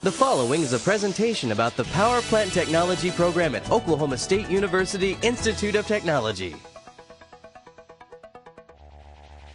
The following is a presentation about the Power Plant Technology program at Oklahoma State University Institute of Technology.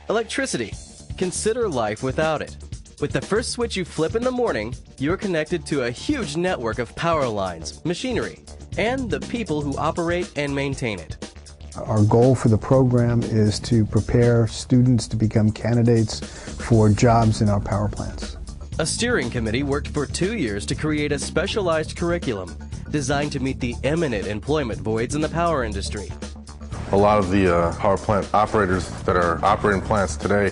Electricity. Consider life without it. With the first switch you flip in the morning, you're connected to a huge network of power lines, machinery, and the people who operate and maintain it. Our goal for the program is to prepare students to become candidates for jobs in our power plants. A steering committee worked for two years to create a specialized curriculum designed to meet the imminent employment voids in the power industry. A lot of the uh, power plant operators that are operating plants today,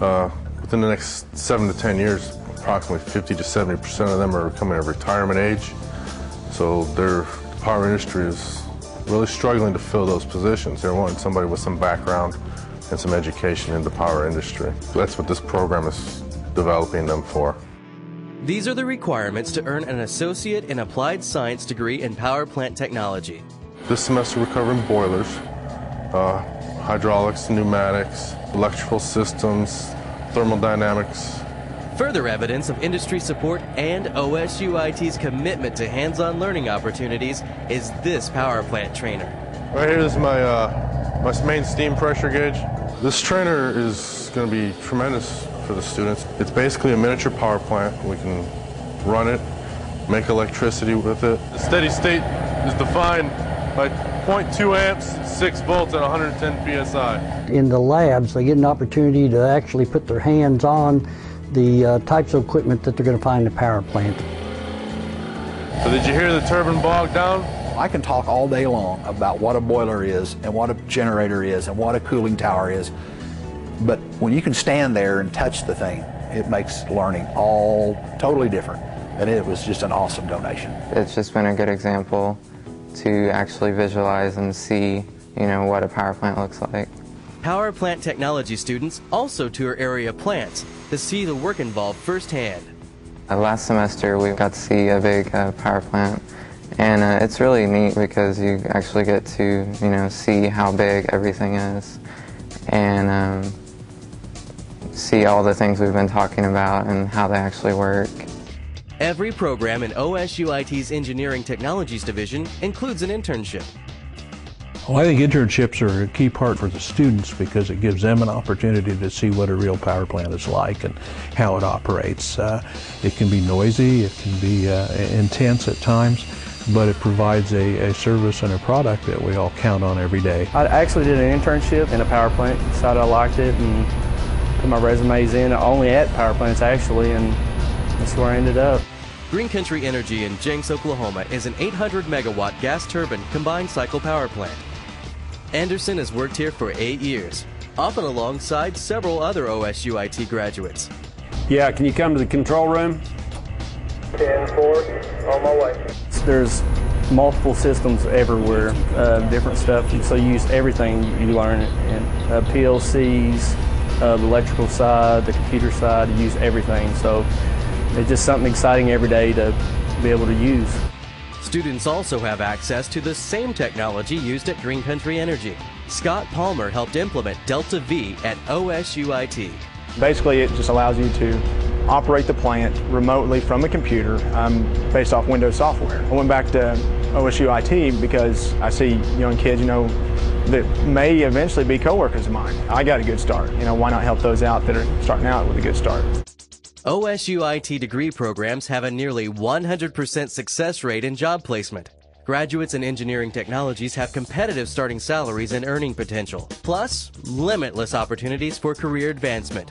uh, within the next seven to ten years, approximately 50 to 70 percent of them are coming of retirement age. So their the power industry is really struggling to fill those positions. They're wanting somebody with some background and some education in the power industry. That's what this program is developing them for. These are the requirements to earn an associate in applied science degree in power plant technology. This semester we're covering boilers, uh, hydraulics, pneumatics, electrical systems, thermodynamics, Further evidence of industry support and OSUIT's commitment to hands-on learning opportunities is this power plant trainer. Right here is my, uh, my main steam pressure gauge. This trainer is going to be tremendous for the students. It's basically a miniature power plant. We can run it, make electricity with it. The steady state is defined by 0.2 amps, 6 volts at 110 psi. In the labs, they get an opportunity to actually put their hands on the uh, types of equipment that they're going to find in the power plant. So did you hear the turbine bog down? I can talk all day long about what a boiler is and what a generator is and what a cooling tower is. But when you can stand there and touch the thing, it makes learning all totally different. And it was just an awesome donation. It's just been a good example to actually visualize and see, you know, what a power plant looks like. Power plant technology students also tour area plants to see the work involved firsthand. Uh, last semester we got to see a big uh, power plant and uh, it's really neat because you actually get to, you know, see how big everything is and um, see all the things we've been talking about and how they actually work. Every program in OSUIT's Engineering Technologies Division includes an internship. Well, I think internships are a key part for the students because it gives them an opportunity to see what a real power plant is like and how it operates. Uh, it can be noisy, it can be uh, intense at times, but it provides a, a, service and a product that we all count on every day. I actually did an internship in a power plant, decided I liked it, and put my resumes in only at power plants actually, and that's where I ended up. Green Country Energy in Jenks, Oklahoma is an 800 megawatt gas turbine combined cycle power plant. Anderson has worked here for eight years, often alongside several other OSUIT graduates. Yeah, can you come to the control room? 10-4, on my way. There's multiple systems everywhere, uh, different stuff, so you use everything you learn in uh, PLCs, uh, the electrical side, the computer side, use everything. So it's just something exciting every day to be able to use. Students also have access to the same technology used at Green Country Energy. Scott Palmer helped implement DeltaV at OSUIT. Basically, it just allows you to operate the plant remotely from a computer um, based off Windows software. I went back to OSUIT because I see young kids, you know, that may eventually be coworkers of mine. I got a good start. You know, why not help those out that are starting out with a good start? OSUIT degree programs have a nearly 100% success rate in job placement. Graduates in engineering technologies have competitive starting salaries and earning potential, plus limitless opportunities for career advancement.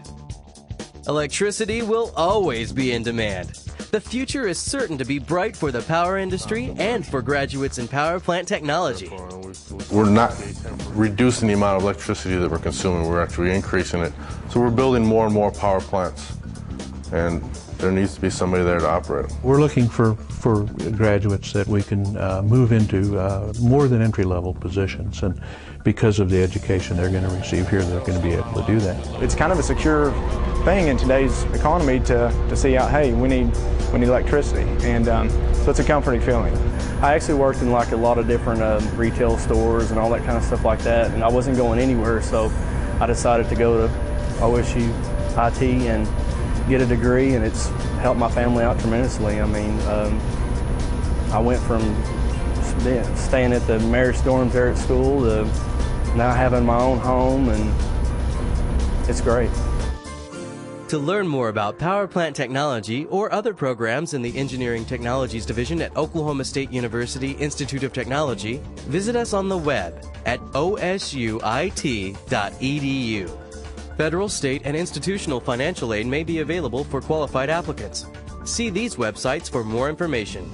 Electricity will always be in demand. The future is certain to be bright for the power industry and for graduates in power plant technology. We're not reducing the amount of electricity that we're consuming, we're actually increasing it. So we're building more and more power plants and there needs to be somebody there to operate. We're looking for, for graduates that we can uh, move into uh, more than entry-level positions, and because of the education they're going to receive here, they're going to be able to do that. It's kind of a secure thing in today's economy to, to see out, hey, we need, we need electricity, and um, so it's a comforting feeling. I actually worked in like a lot of different uh, retail stores and all that kind of stuff like that, and I wasn't going anywhere, so I decided to go to OSU IT and get a degree, and it's helped my family out tremendously. I mean, um, I went from staying at the Marist dorms there at school to now having my own home, and it's great. To learn more about power plant technology or other programs in the Engineering Technologies Division at Oklahoma State University Institute of Technology, visit us on the web at osuit.edu. Federal, state, and institutional financial aid may be available for qualified applicants. See these websites for more information.